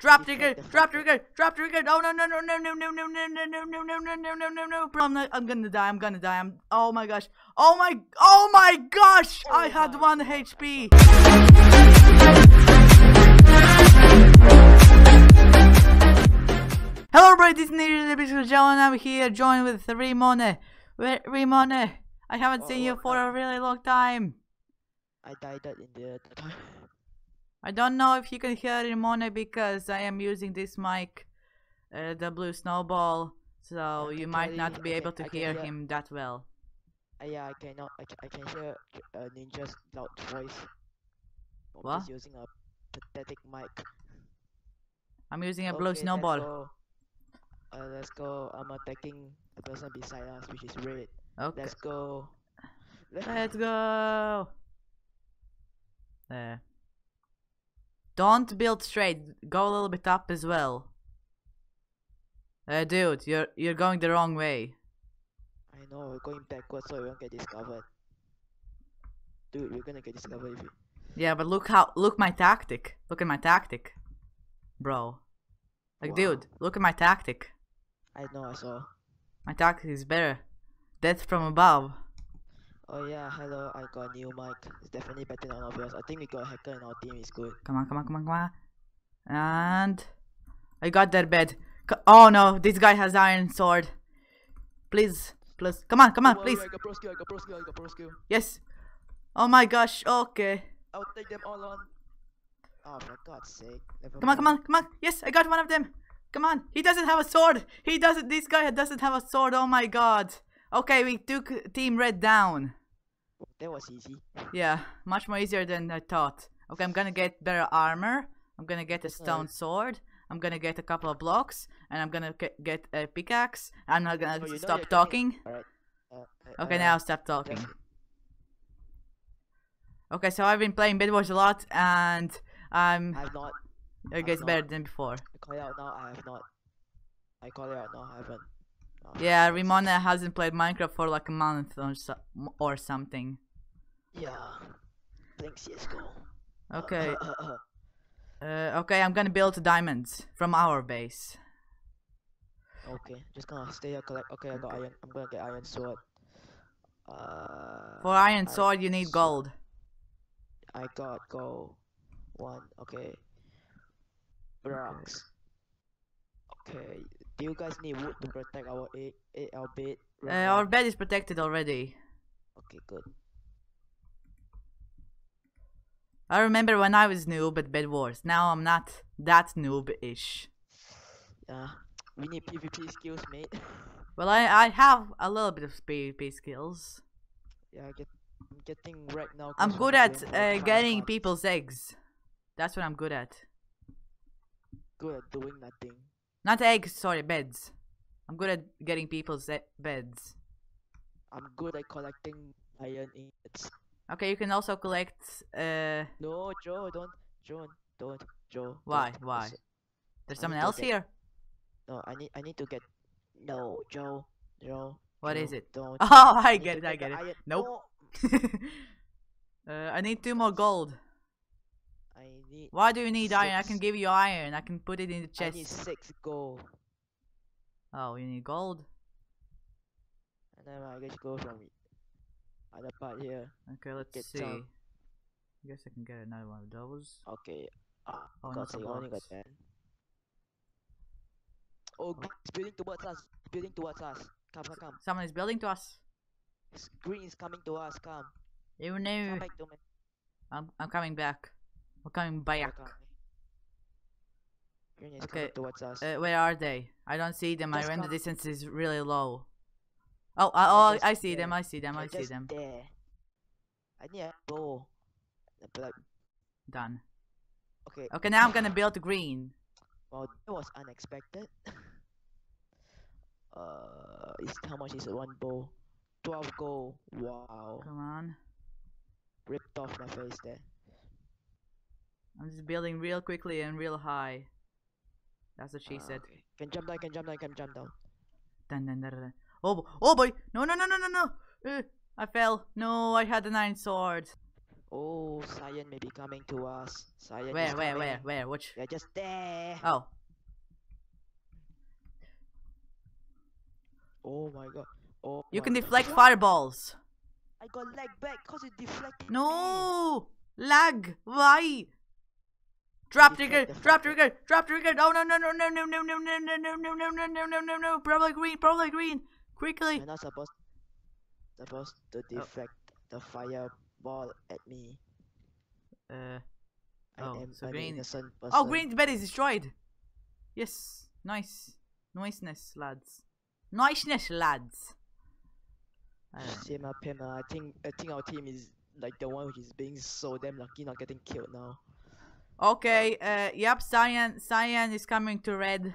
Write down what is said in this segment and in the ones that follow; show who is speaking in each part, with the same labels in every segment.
Speaker 1: Drop trigger, drop trigger, drop trigger. Oh no no no no no no no no no no no no no no no no no. Bro, I'm not, I'm gonna die. I'm gonna die. I'm. Oh my gosh. Oh my. Oh my gosh. I
Speaker 2: Oh
Speaker 1: had one HP. Hello, everybody. This is Biscuit Joe, and I'm here joined with Rimone. Rimone? I haven't seen you
Speaker 2: Oh,
Speaker 1: for a really long time.
Speaker 2: I died in the other time.
Speaker 1: I don't know if you can hear Rimone because I am using this mic, uh, the Blue Snowball, so you might not be able to hear him that well.
Speaker 2: Uh, yeah, I cannot. I, ca- I can hear uh, Ninja's loud voice. I'm
Speaker 1: What?
Speaker 2: just using a pathetic mic.
Speaker 1: I'm using a
Speaker 2: Okay,
Speaker 1: Blue
Speaker 2: let's
Speaker 1: Snowball.
Speaker 2: go. Uh, let's go. I'm attacking the person beside us, which is red.
Speaker 1: Okay,
Speaker 2: Let's go.
Speaker 1: let's go. There. Don't build straight. Go a little bit up as well. Uh, dude, you're you're going the wrong way.
Speaker 2: I know we're going backwards, so we won't get discovered. Dude, we're gonna get discovered if we.
Speaker 1: Yeah, but look how look my tactic. Look at my tactic, bro. Like,
Speaker 2: Wow.
Speaker 1: dude, look at my tactic.
Speaker 2: I know. I saw.
Speaker 1: My tactic is better. Death from above.
Speaker 2: Oh yeah, hello. I got a new mic. It's definitely better than all of yours. I think we got a hacker in our team. It's good.
Speaker 1: Come on, come on, come on, come on. And I got their bed. Oh no, this guy has iron sword. Please, please, come on, come on,
Speaker 2: Don't
Speaker 1: please.
Speaker 2: I got pro skill. I got pro skill. I got pro skill.
Speaker 1: Yes. Oh my gosh. Okay.
Speaker 2: I'll take them all on. Oh, for God's sake. Never
Speaker 1: Come on, come on, come on. Yes, I got one of them. Come on. He doesn't have a sword. He doesn't. This guy doesn't have a sword. Oh my god. Okay, we took Team Red down.
Speaker 2: That was easy.
Speaker 1: Yeah, much more easier than I thought. Okay, I'm gonna get better armor. I'm gonna get a stone sword. I'm gonna get a couple of blocks, and I'm gonna get a pickaxe. I'm not gonna
Speaker 2: Oh,
Speaker 1: stop
Speaker 2: you're
Speaker 1: talking.
Speaker 2: Alright. Uh,
Speaker 1: Okay,
Speaker 2: uh,
Speaker 1: now stop talking. Okay, so I've been playing Bed Wars a lot, and I'm
Speaker 2: I have not.
Speaker 1: I guess
Speaker 2: not.
Speaker 1: better than before.
Speaker 2: I call it out now. I have not. I call it out now. I haven't.
Speaker 1: Yeah, Rimone hasn't played Minecraft for like a month or so, or something.
Speaker 2: Yeah. Playing CSGO.
Speaker 1: Okay, uh, okay, I'm gonna build diamonds from our base.
Speaker 2: okay. Just gonna stay here. Collect. Okay, I got iron. I'm gonna get iron sword. Uh.
Speaker 1: For iron sword, you need gold.
Speaker 2: I got gold. One. Okay. Rocks. Okay. Do you guys need wood to protect our our bed?
Speaker 1: Uh, our bed is protected already.
Speaker 2: Okay, good.
Speaker 1: I remember when I was noob at Bed Wars. Now I'm not that noob-ish.
Speaker 2: Yeah. We need PvP skills, mate.
Speaker 1: Well, I I have a little bit of PvP skills.
Speaker 2: yeah, I get. I'm getting wrecked now.
Speaker 1: I'm good at uh, getting people's eggs. That's what I'm good at.
Speaker 2: Good at doing nothing.
Speaker 1: Not eggs, sorry, beds. I'm good at getting people's e- beds.
Speaker 2: I'm good at collecting iron ingots.
Speaker 1: Okay, you can also collect. Uh,
Speaker 2: No, Joe, don't. Joe, don't. Joe.
Speaker 1: why?
Speaker 2: don't.
Speaker 1: Why? There's
Speaker 2: I
Speaker 1: someone else
Speaker 2: get-
Speaker 1: here.
Speaker 2: No, I need. I need to get. No, Joe. Joe.
Speaker 1: What is
Speaker 2: Joe,
Speaker 1: it?
Speaker 2: Don't.
Speaker 1: Oh, I
Speaker 2: need
Speaker 1: get it. I get it.
Speaker 2: iron-
Speaker 1: Nope.
Speaker 2: No,
Speaker 1: uh, I need two more gold.
Speaker 2: I need.
Speaker 1: Why do you need iron? I can give you iron. I can put it in the
Speaker 2: I need
Speaker 1: chest.
Speaker 2: six gold,
Speaker 1: Oh, you need gold.
Speaker 2: and then I just go from. Other part here.
Speaker 1: Okay, let's
Speaker 2: Get
Speaker 1: see.
Speaker 2: some.
Speaker 1: I guess I can get another one of those.
Speaker 2: Okay. Ah,
Speaker 1: Oh,
Speaker 2: God, so you only got ten. Oh, green is building towards us. Building towards us. Come, come, come.
Speaker 1: Someone is building to us.
Speaker 2: S- Green is coming to us. Come.
Speaker 1: You
Speaker 2: Come
Speaker 1: know.
Speaker 2: back to me.
Speaker 1: I'm I'm coming back. I'm coming back.
Speaker 2: Green is
Speaker 1: Okay,
Speaker 2: coming towards us.
Speaker 1: Uh, where are they? I don't see them. My
Speaker 2: Just
Speaker 1: render distance is really low. Oh, I, oh, I see them. I see them. I see them.
Speaker 2: There. I need a bow.
Speaker 1: Done.
Speaker 2: okay.
Speaker 1: Okay, now I'm gonna build green.
Speaker 2: Well, that was unexpected. uh, is how much is one bow? Twelve gold. Wow.
Speaker 1: Come on.
Speaker 2: Ripped off my face there.
Speaker 1: I'm just building real quickly and real high. That's what she
Speaker 2: Ah,
Speaker 1: said.
Speaker 2: okay. Can jump down. Can jump down. Can jump down.
Speaker 1: Dun, dun, dun, dun. Oh, oh boy! No, no, no, no, no, no! Uh, I fell. No, I had an iron sword.
Speaker 2: Oh, Cyan may be coming to us. Cyan
Speaker 1: Where, where, where, where? Which?
Speaker 2: They're just there.
Speaker 1: Oh,
Speaker 2: Oh my god. Oh.
Speaker 1: you can deflect
Speaker 2: What?
Speaker 1: fireballs.
Speaker 2: I got lag back cause it deflected. me.
Speaker 1: No! Lag! Why? Drop trigger! Drop trigger! Drop trigger! No no no no no no no no no no no no no no no no no no Probably green! Probably green! Quickly!
Speaker 2: You're not supposed supposed to deflect the fireball at me.
Speaker 1: Uh,
Speaker 2: I
Speaker 1: Oh,
Speaker 2: am
Speaker 1: so green-
Speaker 2: innocent person.
Speaker 1: oh, green's bed is destroyed! Yes! Nice! Niceness, lads. Niceness, lads!
Speaker 2: Shame up uh, I think I think our team is like the one which is being so damn lucky not getting killed now.
Speaker 1: okay, uh, yep, cyan, cyan is coming to red.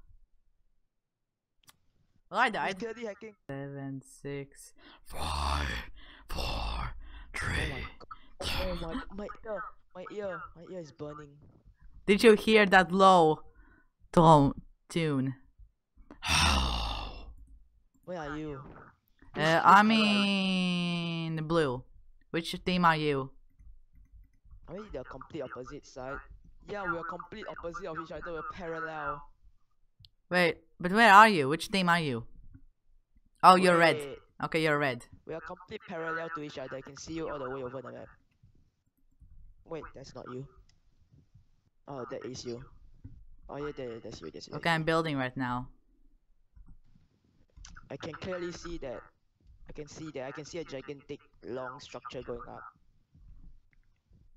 Speaker 1: Well,
Speaker 2: I
Speaker 1: died.
Speaker 2: clearly hacking.
Speaker 1: Seven, six, five, four,
Speaker 2: Oh
Speaker 1: three.
Speaker 2: my god. Oh my, my ear, my ear, my ear is burning.
Speaker 1: Did you hear that low tone tune?
Speaker 2: Where are you?
Speaker 1: Uh, I'm
Speaker 2: color
Speaker 1: in blue. Which team are you?
Speaker 2: Are we the complete opposite side? Yeah, we're complete opposite of each other. We're parallel.
Speaker 1: Wait, but where are you? Which team are you? Oh, you're red. Okay, you're red.
Speaker 2: We are complete parallel to each other. I can see you all the way over the map. Wait, that's not you. Oh, that is you. Oh yeah, there, that's you. That's you.
Speaker 1: Okay, I'm building right now.
Speaker 2: I can clearly see that. I can see that. I can see a gigantic long structure going up.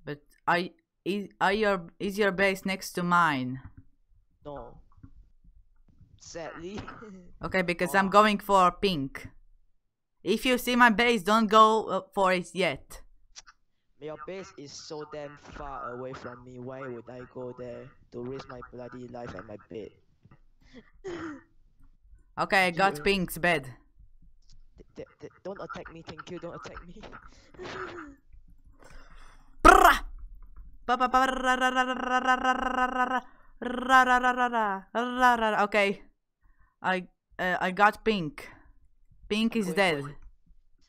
Speaker 1: But I is are your is your base next to mine?
Speaker 2: No sadly.
Speaker 1: okay, because
Speaker 2: oh.
Speaker 1: I'm going for pink. If you see my base, don't go for it yet.
Speaker 2: Your base is so damn far away from me. Why would I go there to risk my bloody life and my bed?
Speaker 1: okay, I got
Speaker 2: you.
Speaker 1: pink's bed.
Speaker 2: D don't attack me, thank you. Don't attack me.
Speaker 1: Okay. I uh, I got pink. Pink is dead.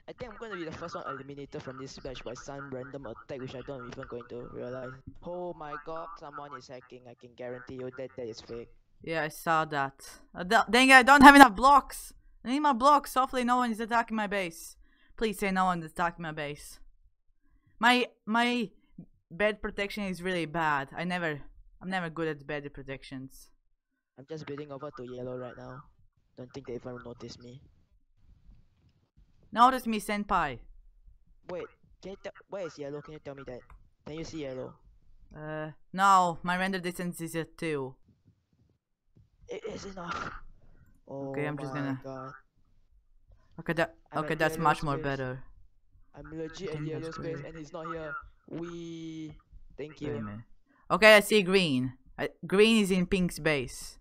Speaker 2: I think I'm going to be the first one eliminated from this match by some random attack which I don't even going to realize. Oh my god, someone is hacking. I can guarantee you that that is fake.
Speaker 1: Yeah, I saw that. Uh, dang it, I don't have enough blocks. I need my blocks. Hopefully, no one is attacking my base. Please say no one is attacking my base. My my bed protection is really bad. I never, I'm never good at bed protections.
Speaker 2: I'm just building over to yellow right now. Don't think they even notice me.
Speaker 1: Notice me, senpai.
Speaker 2: Wait, can you tell where is yellow? Can you tell me that? Can you see yellow?
Speaker 1: Uh, no, my render distance is at two.
Speaker 2: It is enough. Oh
Speaker 1: Okay, I'm just gonna-
Speaker 2: God.
Speaker 1: Okay, that okay, that's much more better.
Speaker 2: I'm legit
Speaker 1: think
Speaker 2: yellow space and he's not here. We thank you.
Speaker 1: Okay, I see green. Green is in pink's base.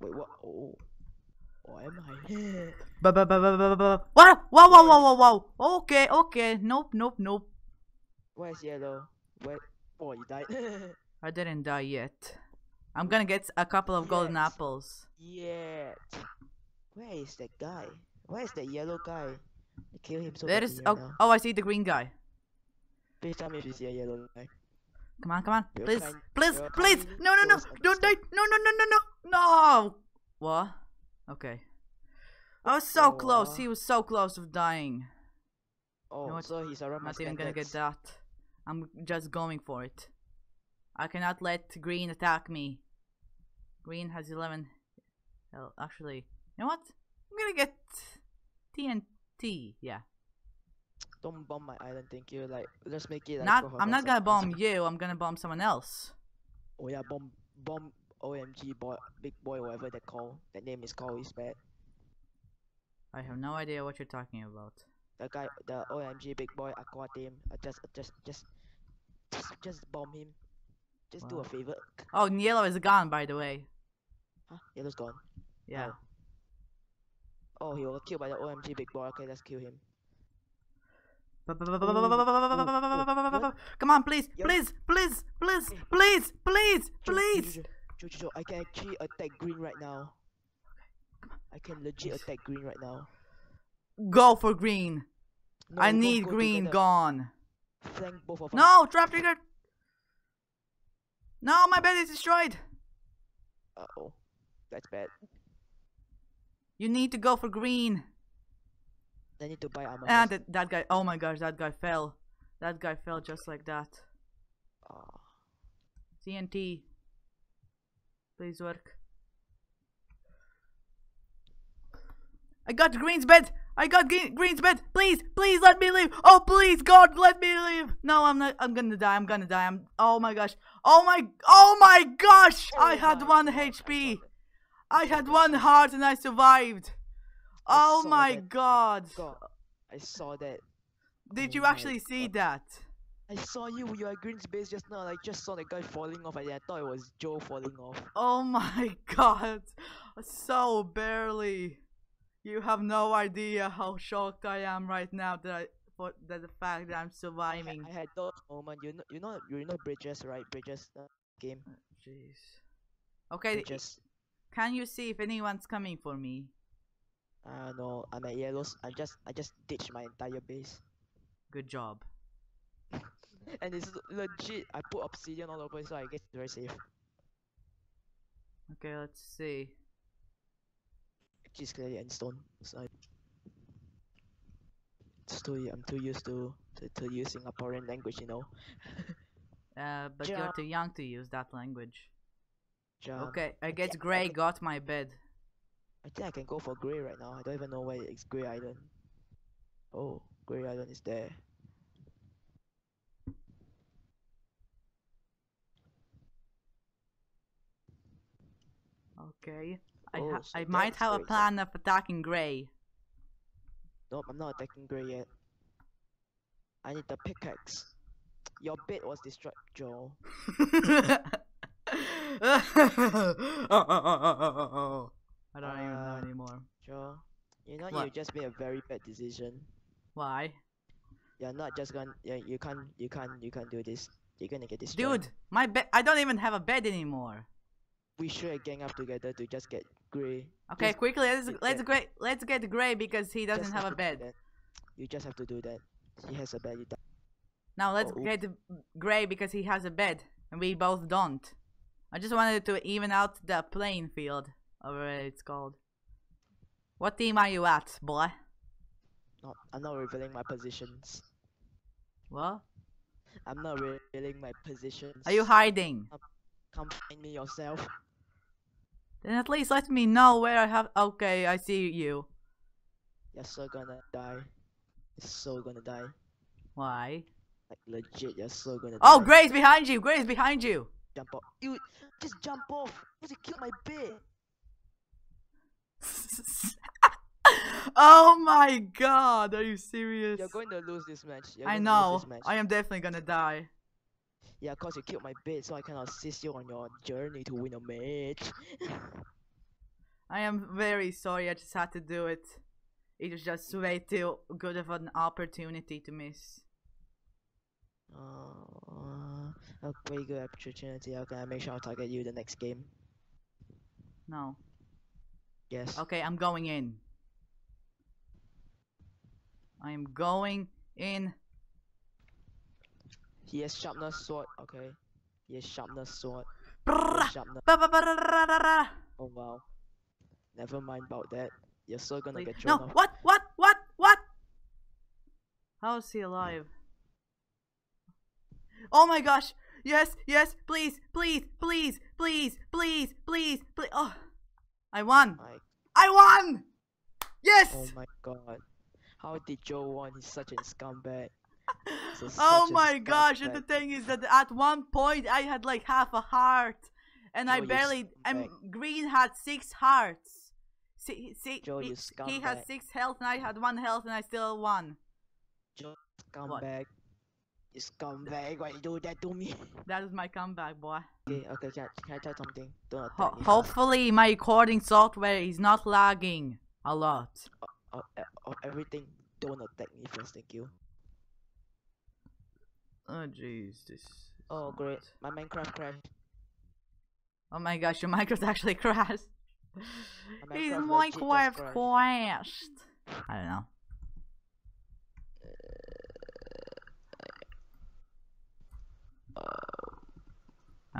Speaker 2: Wait, what? Oh. Oh, am I? here?
Speaker 1: Ba ba ba ba ba ba. What? Whoa, whoa, whoa, whoa, whoa. Okay, okay. Nope, nope, nope.
Speaker 2: Where's yellow? Where? Oh, you died.
Speaker 1: I didn't die yet. I'm gonna get a couple of golden
Speaker 2: Yes.
Speaker 1: apples.
Speaker 2: Yet. Where is that guy? Where is that yellow guy? I kill him so
Speaker 1: There is. Oh,
Speaker 2: now.
Speaker 1: oh, I see the green guy.
Speaker 2: Please tell me if you see a yellow guy.
Speaker 1: Come on, come on.
Speaker 2: You're
Speaker 1: Please, please,
Speaker 2: you're
Speaker 1: please. No, no, no. Don't die. No, no, no, no, no. No. What? Okay. I was so close. He was so close of dying.
Speaker 2: Oh,
Speaker 1: what?
Speaker 2: so he's around
Speaker 1: I'm not even gonna get that. I'm just going for it. I cannot let green attack me. Green has 11. Well, actually, you know what? I'm gonna get TNT. Yeah.
Speaker 2: Don't bomb my island, thank you. Like, let's make it like.
Speaker 1: Not. I'm not gonna bomb you. I'm gonna bomb someone else.
Speaker 2: Oh yeah, bomb, bomb. OMG boy, big boy, whatever they call. That name is called is bad.
Speaker 1: I have no idea what you're talking about.
Speaker 2: The guy, the OMG big boy aqua team. Uh, just, uh, just, just, just, just bomb him. Just do a favor.
Speaker 1: Oh, yellow is gone, by the way.
Speaker 2: Huh? Yellow's gone.
Speaker 1: Yeah.
Speaker 2: Oh, he was killed by the OMG big boy. Okay, let's kill him.
Speaker 1: Come on, please, please, please, please, please, please, please.
Speaker 2: Joe, Joe, Joe, Joe, I can actually attack green right now. I can legit
Speaker 1: Please.
Speaker 2: attack green right now.
Speaker 1: Go for green.
Speaker 2: No,
Speaker 1: I need
Speaker 2: go
Speaker 1: green
Speaker 2: together.
Speaker 1: gone.
Speaker 2: Flank both of us.
Speaker 1: No, trap trigger. No, my bed is destroyed.
Speaker 2: Uh oh, that's bad.
Speaker 1: You need to go for green.
Speaker 2: I need to buy armor.
Speaker 1: And
Speaker 2: first.
Speaker 1: that, that guy, oh my gosh, that guy fell. That guy fell just like that.
Speaker 2: Ah,
Speaker 1: TNT. Please work. I got Green's bed. I got green, Green's bed. Please, please let me leave. Oh, please, God, let me leave. No, I'm not. I'm gonna die. I'm gonna die. I'm. Oh my gosh. Oh my. Oh my gosh. Oh I
Speaker 2: Oh
Speaker 1: had
Speaker 2: my
Speaker 1: one
Speaker 2: God, I
Speaker 1: HP.
Speaker 2: saw.
Speaker 1: I had one heart and I survived.
Speaker 2: I
Speaker 1: Oh my. God.
Speaker 2: God, I saw that.
Speaker 1: Did
Speaker 2: Oh
Speaker 1: you actually see that?
Speaker 2: I saw you. You at Green's base just now. I just saw the guy falling off. and I thought it was Joe falling off.
Speaker 1: Oh my god. So barely. You have no idea how shocked I am right now that I for that the fact that I'm
Speaker 2: I had,
Speaker 1: surviving.
Speaker 2: I had those moments. You know, you know, you know Bridges, right? Bridges uh, game.
Speaker 1: Jeez. Okay,
Speaker 2: Bridges.
Speaker 1: can you see if anyone's coming for me?
Speaker 2: Uh no, I'm at yellows. I just, I just ditched my entire base.
Speaker 1: Good job.
Speaker 2: And it's le- legit. I put obsidian all over, it, so I guess it's very safe.
Speaker 1: Okay, let's see.
Speaker 2: Actually, clearly end stone. So I, it's too, I'm too used to, to to use Singaporean language, you know.
Speaker 1: Uh, but you're too young to use that language.
Speaker 2: Jump.
Speaker 1: Okay, I guess
Speaker 2: I
Speaker 1: Gray
Speaker 2: can-
Speaker 1: got my bed.
Speaker 2: I think I can go for Grey right now. I don't even know where it's Grey Island. Oh, Grey Island is there.
Speaker 1: Okay. I
Speaker 2: Oh,
Speaker 1: ha-
Speaker 2: so
Speaker 1: I might have a plan of attacking Gray.
Speaker 2: Nope, I'm not attacking Grey yet. I need the pickaxe. Your bed was destroyed, Joe.
Speaker 1: I don't even know
Speaker 2: Uh,
Speaker 1: anymore.
Speaker 2: Joe, you know you just made a very bad decision.
Speaker 1: Why?
Speaker 2: You're not just gonna. Yeah, you can't. You can't. You can't do this. You're gonna get destroyed.
Speaker 1: Dude, my bed I don't even have a bed anymore.
Speaker 2: We should gang up together to just get Grey.
Speaker 1: Okay,
Speaker 2: Just
Speaker 1: quickly let's let's
Speaker 2: that.
Speaker 1: Gray let's get Gray because he doesn't have a bed.
Speaker 2: You just have to do that. He has a bed. You don't.
Speaker 1: Now let's
Speaker 2: Oh,
Speaker 1: get Gray because he has a bed and we both don't. I just wanted to even out the playing field, or it's called. What team are you at, boy?
Speaker 2: No, I'm not revealing my positions.
Speaker 1: What?
Speaker 2: I'm not revealing my positions.
Speaker 1: Are you hiding?
Speaker 2: Come find me yourself.
Speaker 1: Then at least let me know where I have. Okay, I see you.
Speaker 2: You're so gonna die. You're so gonna die.
Speaker 1: Why?
Speaker 2: Like legit, you're so gonna
Speaker 1: Oh,
Speaker 2: die.
Speaker 1: Gray's behind you. Gray's behind you.
Speaker 2: Jump off. You just jump off. You killed my bed.
Speaker 1: oh my god, are you serious?
Speaker 2: You're going to lose this match. You're
Speaker 1: I know.
Speaker 2: match.
Speaker 1: I am definitely gonna die.
Speaker 2: Yeah, cause you killed my bed, so I can assist you on your journey to win a match.
Speaker 1: I am very sorry. I just had to do it. It was just way too good of an opportunity to miss.
Speaker 2: Uh, a pretty good opportunity. Can I make sure I'll target you the next game?
Speaker 1: No.
Speaker 2: Yes.
Speaker 1: Okay, I'm going in. I am going in.
Speaker 2: He has sharpness sword. Okay. He has sharpness sword. Has. Oh wow. Never mind about that. You're still gonna
Speaker 1: Wait,
Speaker 2: get
Speaker 1: No,
Speaker 2: off.
Speaker 1: what? What? What? What? How is he alive? Oh my gosh! Yes, yes, please, please, please, please, please, please, please. Oh, I won!
Speaker 2: My,
Speaker 1: I won! Yes!
Speaker 2: oh my god. How did Joe won? He's such a scumbag. So
Speaker 1: oh my gosh! And the thing is that at one point I had like half a heart, and I
Speaker 2: Joe, you
Speaker 1: barely. I'm green had six hearts. See, see,
Speaker 2: Joe,
Speaker 1: he, he has six health and I had one health and I still won.
Speaker 2: Joe, scumbag. You scumbag, why you do that to me?
Speaker 1: That is my comeback, boy.
Speaker 2: okay, okay, can I, can I try something? Don't attack
Speaker 1: Ho- hopefully, my recording software is not lagging a lot.
Speaker 2: Oh, oh, e- oh, everything. Don't attack me first, thank you.
Speaker 1: Oh, jeez, this.
Speaker 2: Oh, great. My Minecraft crashed.
Speaker 1: Oh my gosh, your Minecraft actually crashed.
Speaker 2: My
Speaker 1: His
Speaker 2: Minecraft legit just
Speaker 1: Minecraft
Speaker 2: crashed.
Speaker 1: crashed. I don't know.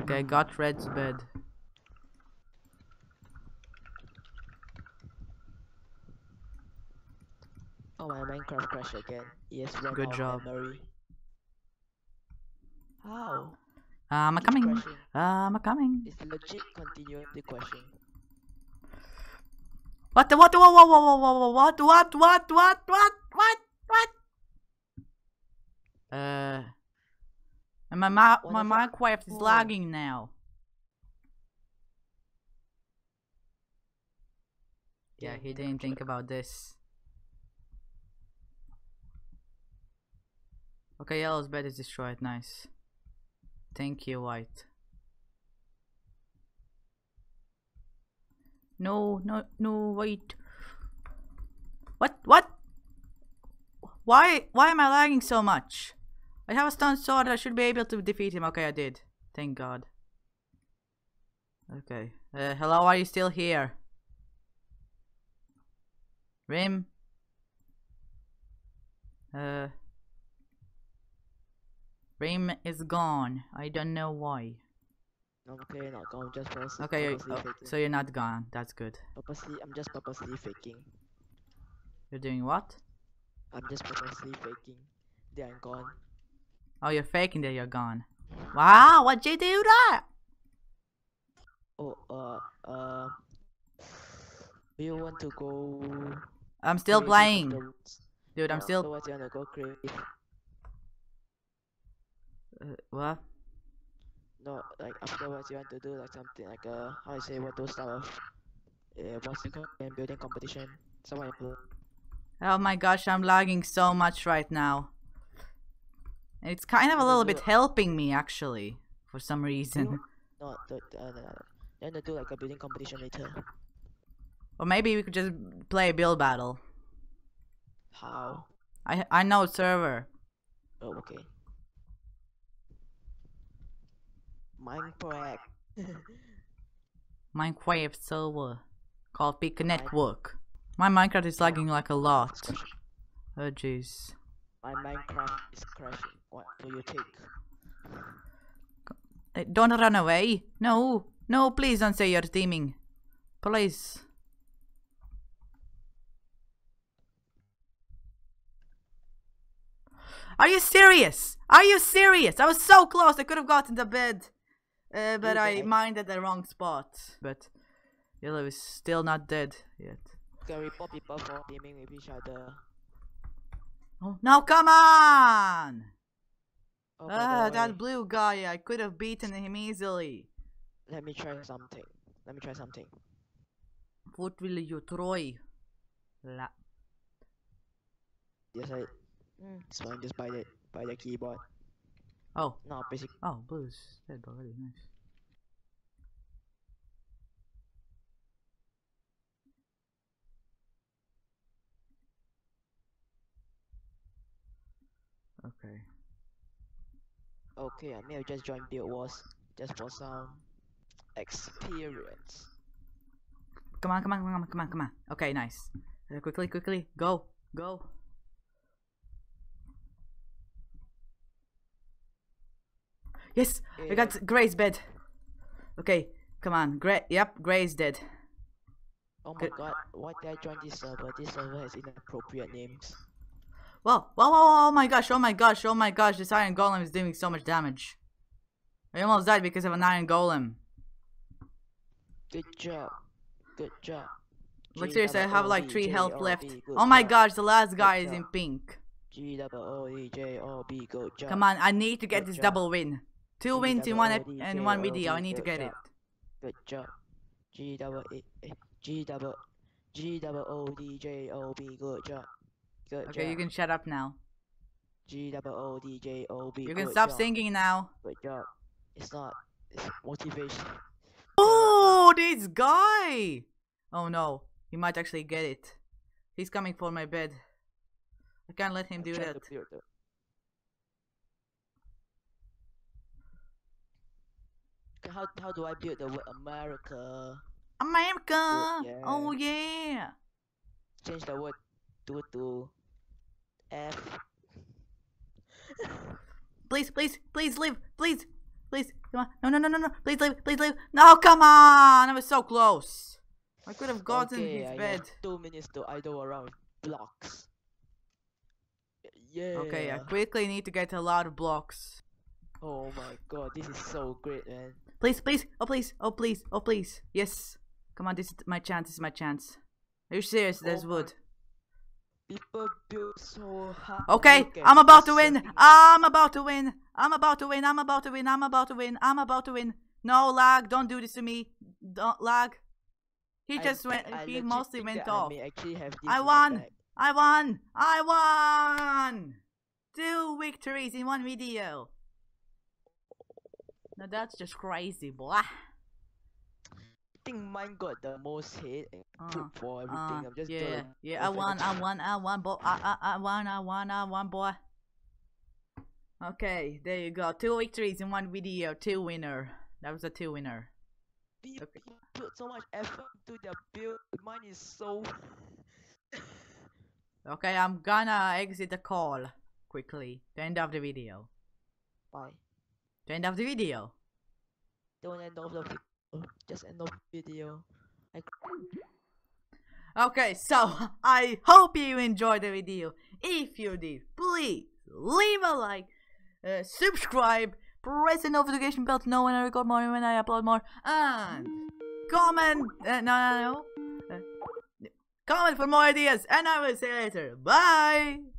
Speaker 1: Okay, mm. got Red's bed.
Speaker 2: Oh, my Minecraft crashed again. Yes, ran
Speaker 1: Good job.
Speaker 2: Memory. How?
Speaker 1: Um, I'm
Speaker 2: Keeps
Speaker 1: coming. Um, I'm coming.
Speaker 2: It's legit continuously crashing.
Speaker 1: What the what the what what what what what what what what what what what Uh and my ma-
Speaker 2: What
Speaker 1: my
Speaker 2: the?
Speaker 1: Minecraft is
Speaker 2: Oh.
Speaker 1: lagging now. Yeah, he didn't think about this. Okay, yellow's bed is destroyed, nice. Thank you, white. No, no, no, wait. What? What? Why? Why am I lagging so much? I have a stone sword. I should be able to defeat him. Okay, I did. Thank God. Okay. Uh, hello, are you still here? Rim? Uh. Rim is gone. I don't know why.
Speaker 2: Okay, not gone. Just purposely,
Speaker 1: Okay,
Speaker 2: purposely
Speaker 1: oh,
Speaker 2: faking.
Speaker 1: so you're not gone. That's good.
Speaker 2: Purposely, I'm just purposely faking.
Speaker 1: You're doing what?
Speaker 2: I'm just purposely faking. Then I'm gone.
Speaker 1: Oh, you're faking that you're gone. Wow, what'd you do that?
Speaker 2: Oh, uh, uh. Do you want to go?
Speaker 1: I'm still playing. Dude, I'm
Speaker 2: Uh,
Speaker 1: still.
Speaker 2: Afterwards, you wanna go creative?
Speaker 1: Uh, what?
Speaker 2: No, like afterwards, you want to do like something like uh, how I say what those type of, uh, what's it called? And building competition. Someone put.
Speaker 1: Oh my gosh, I'm lagging so much right now. It's kind of a little bit helping me actually, for some reason.
Speaker 2: No, the, the, uh, no, no, no. You wanna do like a building competition later?
Speaker 1: or maybe we could just play a build battle.
Speaker 2: How?
Speaker 1: I I know server.
Speaker 2: Oh, okay. Minecraft.
Speaker 1: Minecraft server called Pika Network. My Minecraft is lagging like a lot. Oh jeez.
Speaker 2: My Minecraft is crashing. What do you think?
Speaker 1: Uh, Don't run away. No. No, please don't say you're teaming. Please. Are you serious? Are you serious? I was so close. I could have gotten the bed. Uh, but I
Speaker 2: mined
Speaker 1: at the wrong spot. But Yellow is still not dead yet.
Speaker 2: Can report people for teaming with each other.
Speaker 1: Oh, now come on!
Speaker 2: Oh,
Speaker 1: Ah,
Speaker 2: the way,
Speaker 1: that blue guy. I could have beaten him easily.
Speaker 2: Let me try something. Let me try something.
Speaker 1: What will you try? La.
Speaker 2: Yes, I. Mm, it's fine. Just buy the buy the keyboard.
Speaker 1: Oh,
Speaker 2: No, basic.
Speaker 1: oh, blue's dead already. Nice. Okay.
Speaker 2: Okay, I may have just joined Build Wars just for some experience.
Speaker 1: Come on, come on, come on, come on, come on. Okay, nice. Uh, quickly, quickly, go, go. Yes, I
Speaker 2: Eh,
Speaker 1: got Gray's bed. Okay, come on, Gray. Yep, Gray's dead.
Speaker 2: Oh my god, why did I join this server? This server has inappropriate names.
Speaker 1: Whoa, whoa, whoa, whoa, oh my gosh, oh my gosh, oh my gosh, this iron golem is doing so much damage. I almost died because of an iron golem.
Speaker 2: Good job. Good job.
Speaker 1: Look seriously, I have like 3 health left. Oh my gosh, the last guy is in pink.
Speaker 2: G double O E J O B, good job.
Speaker 1: Come on, I need to get this double win. Two wins in one ep-
Speaker 2: D
Speaker 1: in
Speaker 2: J
Speaker 1: video. I need to get it.
Speaker 2: Good job. G double E G double G double O D J O B. Good job. Good
Speaker 1: Okay,
Speaker 2: job.
Speaker 1: you can shut up now.
Speaker 2: G double O D J O B.
Speaker 1: You can stop
Speaker 2: job.
Speaker 1: singing now.
Speaker 2: Good job. It's not. It's motivation.
Speaker 1: Oh, this guy! Oh no, he might actually get it. He's coming for my bed. I can't let him do that.
Speaker 2: to build the- Okay, How how do I build the word America?
Speaker 1: America!
Speaker 2: yeah.
Speaker 1: Oh yeah!
Speaker 2: Change the word to to F.
Speaker 1: Please, please, please leave, please, please, come on. No, no, no, no, no, please leave, please leave. No, come on! I was so close. I could have gotten
Speaker 2: okay,
Speaker 1: his
Speaker 2: I
Speaker 1: bed.
Speaker 2: two minutes to idle around blocks. Yeah.
Speaker 1: Okay, I quickly need to get a lot of blocks.
Speaker 2: Oh my god, this is so great, man.
Speaker 1: Please, please, oh please, oh please, oh please. Yes. Come on, this is my chance, this is my chance. Are you serious? There's
Speaker 2: Oh
Speaker 1: wood.
Speaker 2: People build so hard.
Speaker 1: Okay, I'm about to win. I'm about to win. I'm about to win. I'm about to win. I'm about to win. I'm about to win. No lag. Don't do this to me. Don't lag. He
Speaker 2: I
Speaker 1: just went.
Speaker 2: I
Speaker 1: He mostly went
Speaker 2: I
Speaker 1: off.
Speaker 2: this
Speaker 1: I won. I won. I won. Two victories in one video. Now that's just crazy, boy.
Speaker 2: I think mine got the most hate and
Speaker 1: Uh,
Speaker 2: for everything.
Speaker 1: Uh,
Speaker 2: I'm just
Speaker 1: yeah,
Speaker 2: gonna
Speaker 1: yeah. I won. I won. I won. Boy. I, I, I won. I won. I won, boy. Okay, there you go. Two victories in one video. Two winner. That was a two winner.
Speaker 2: People
Speaker 1: Okay.
Speaker 2: put so much effort to their build. Mine is so.
Speaker 1: Okay, I'm gonna exit the call quickly. The end of the video.
Speaker 2: Bye.
Speaker 1: The end of the video.
Speaker 2: Don't end off the video. Just end off video. I
Speaker 1: Okay, so I hope you enjoyed the video. If you did, please leave a like, uh, subscribe, press the notification bell to know when I record more and when I upload more, and comment. Uh, no, no, no. Uh, comment for more ideas, and I will see you later. Bye.